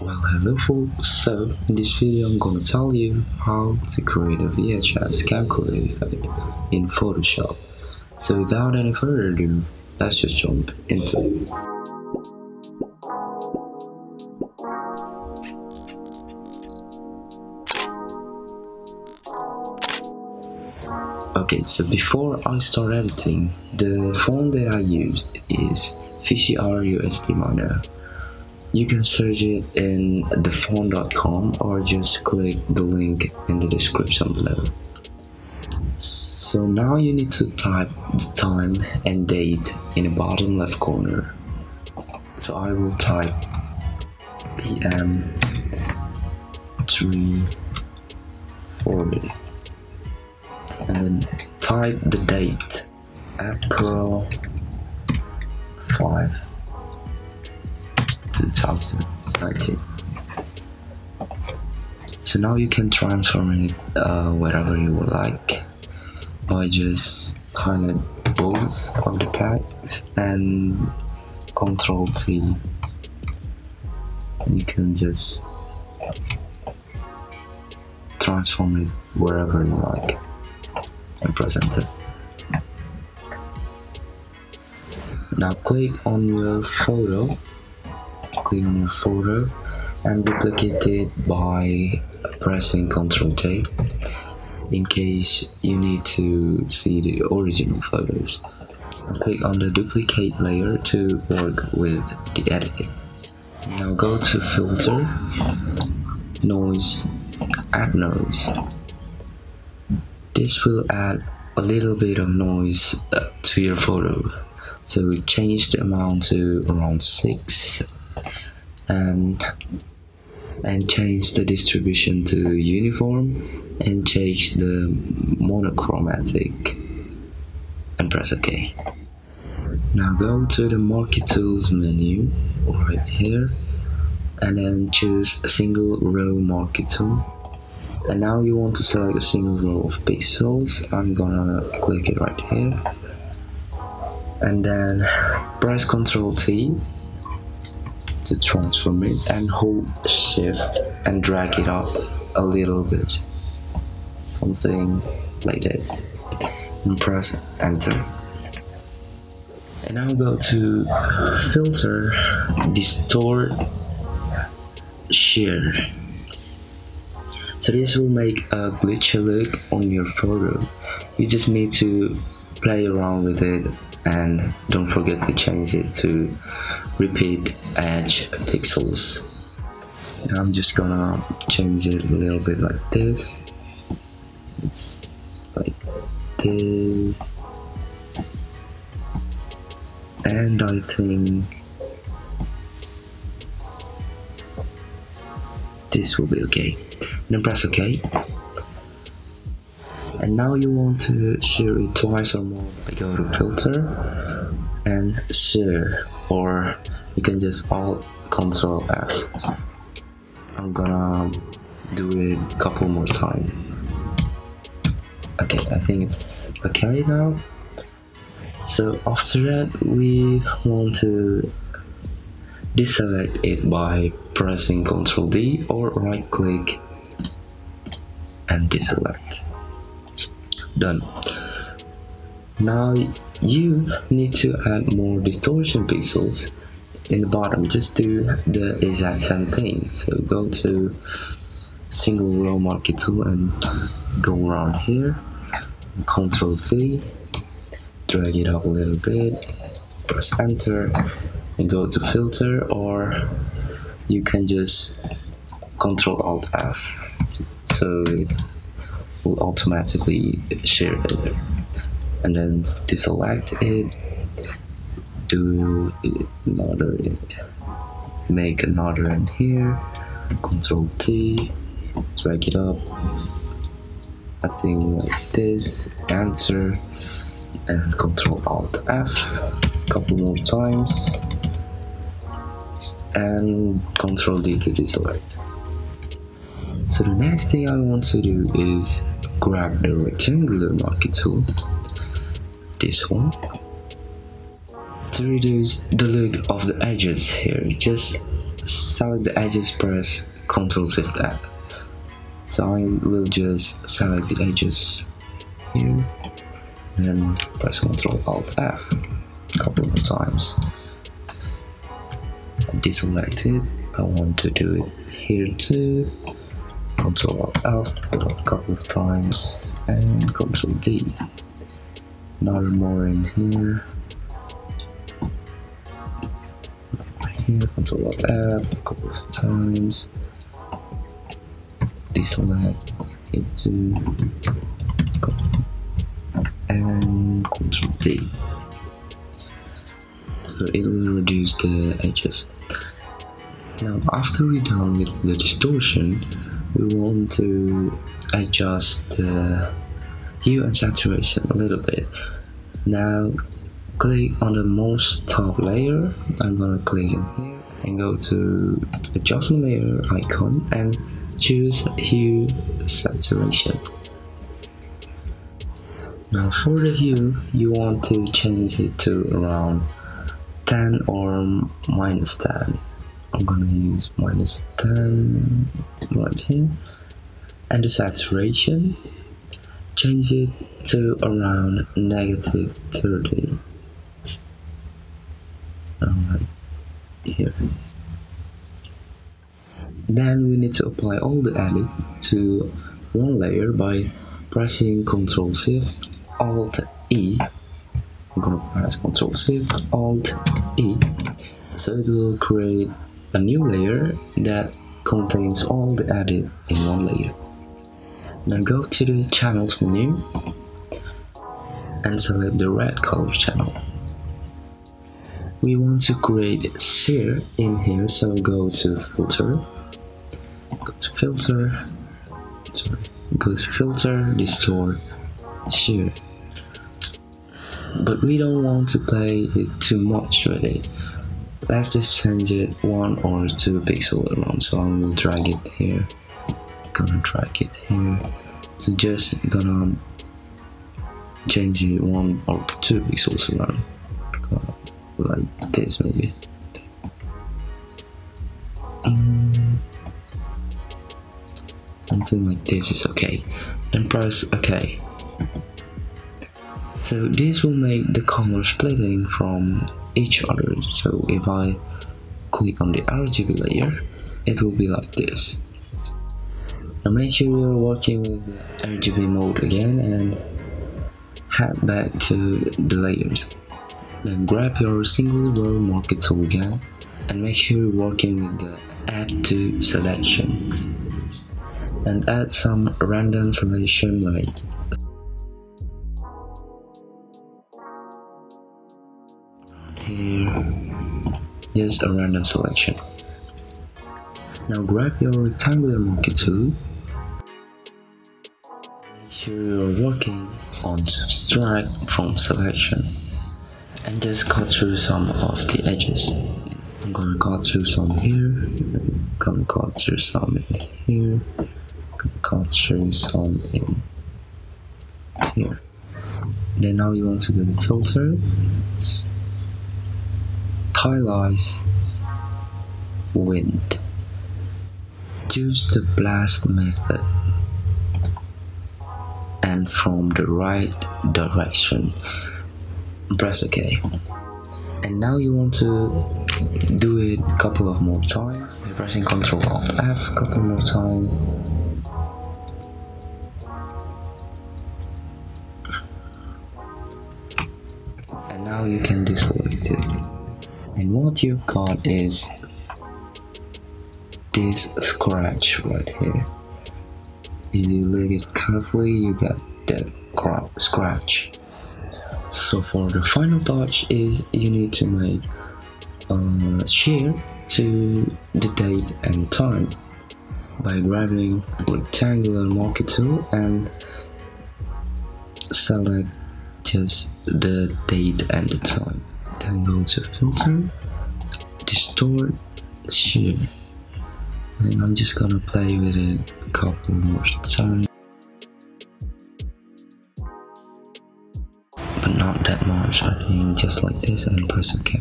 Well hello folks, so in this video I'm gonna tell you how to create a VHS camcorder effect in Photoshop. So without any further ado, let's just jump into it. Okay, so before I start editing, the font that I used is VCR OSD Mono. You can search it in dafont.com or just click the link in the description below. So now you need to type the time and date in the bottom left corner. So I will type PM 340 and then type the date April 5 2019 so now you can transform it uh, wherever you would like by just highlight both of the tags and control T. You can just transform it wherever you like and press enter now click on your photo on your photo and duplicate it by pressing Ctrl J in case you need to see the original photos. Click on the duplicate layer to work with the editing. Now go to filter, noise, add noise. This will add a little bit of noise uh, to your photo. So we change the amount to around 6 and and change the distribution to uniform and change the monochromatic and press OK. Now go to the marquee tools menu right here and then choose a single row marquee tool. And now you want to select a single row of pixels. I'm gonna click it right here. And then press Ctrl T to transform it and hold shift and drag it up a little bit. Something like this. And press enter. And now go to filter distort shear so this will make a glitchy look on your photo. You just need to play around with it and don't forget to change it to repeat edge pixels. I'm just gonna change it a little bit like this. It's like this. And I think this will be okay. Then press ok and now you want to share it twice or more I go to filter and share or you can just alt control F. I'm gonna do it a couple more times okay I think it's okay now. So after that we want to deselect it by pressing Ctrl D or right click and deselect done. Now you need to add more distortion pixels in the bottom. Just do the exact same thing. So go to single row marquee tool and go around here. Control T drag it up a little bit. Press enter and go to filter or you can just control alt F. So will automatically share it. And then deselect it do another make another in here control T drag it up I think like this enter and control alt F a couple more times and control D to deselect. So the next thing I want to do is grab the rectangular marquee tool. This one. To reduce the look of the edges here just select the edges press Ctrl Shift F so I will just select the edges here and then press Ctrl Alt F a couple of times. Deselect it. I want to do it here too Ctrl Alt a couple of times and Ctrl D. Another more in here. Here Ctrl Alt F a couple of times. Deselect it to and Ctrl D. So it will reduce the edges. Now after we're done with the distortion we want to adjust the hue and saturation a little bit. Now click on the most top layer. I'm gonna click in here and go to adjustment layer icon and choose hue saturation. Now for the hue you want to change it to around 10 or minus 10 I'm gonna use minus 10 right here. And the saturation change it to around negative 30 around here then we need to apply all the edit to one layer by pressing Ctrl Shift Alt E. I'm gonna press Ctrl Shift Alt E. So it will create a new layer that contains all the edit in one layer. Now go to the channels menu and select the red color channel. We want to create shear in here so go to filter go to filter sorry go to filter distort shear but we don't want to play it too much with it let's just change it one or two pixels around so I'm gonna drag it here. Gonna drag it here. So just gonna change it one or two pixels around. Like this maybe. Um, something like this is okay. Then press ok. So this will make the color splitting from each other so if I click on the RGB layer it will be like this. Now make sure you're working with the RGB mode again and head back to the layers. Then grab your single row marquee tool again and make sure you're working with the add to selection. And add some random selection like Hmm. just a random selection. Now grab your rectangular marquee tool. Make sure you're working on subtract from selection. And just cut through some of the edges. I'm gonna cut through some here. I'm gonna cut through some in here. Gonna cut through some in here. Then now you want to go to filter stylize wind. Choose the blast method and from the right direction. Press ok. And now you want to do it a couple of more times. Pressing ctrl alt. F a couple more times and now you can deselect it and what you've got is this scratch right here. If you look it carefully you get that scratch. So for the final touch is you need to make a shear to the date and time by grabbing rectangular marquee tool and select just the date and the time to filter. Distort. Shear and I'm just gonna play with it a couple more times. But not that much I think just like this and press ok.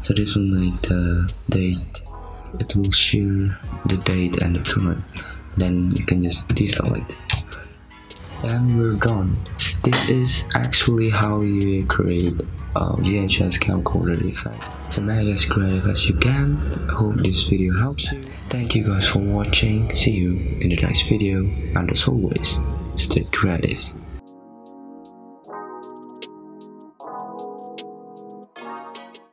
So this will make the date it will show the date and the time. Then you can just deselect. And we're done this is actually how you create a VHS camcorder effect. So make as creative as you can. Hope this video helps you. Thank you guys for watching. See you in the next video. And as always stay creative